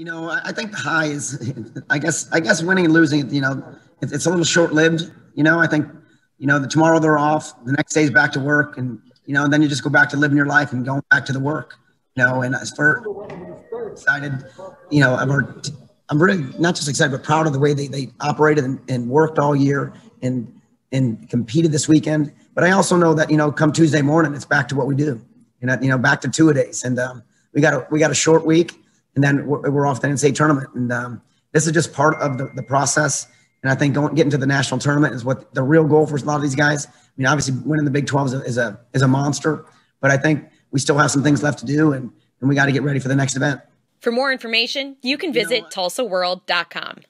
You know, I think the high is, I guess, I guess winning and losing, you know, it's a little short lived. You know, I think, you know, the tomorrow they're off, the next day's back to work, and you know, and then you just go back to living your life and going back to the work. You know, and as for excited, you know, I'm, I'm really not just excited, but proud of the way they, they operated and, and worked all year and and competed this weekend. But I also know that you know, come Tuesday morning, it's back to what we do. You know, you know, back to two a days, and um, we got a we got a short week and then we're, we're off the NCAA tournament. And um, this is just part of the, the process. And I think going getting to the national tournament is what the real goal for a lot of these guys. I mean, obviously winning the Big 12 is a, is a, is a monster, but I think we still have some things left to do and, and we got to get ready for the next event. For more information, you can visit you know, tulsaworld.com.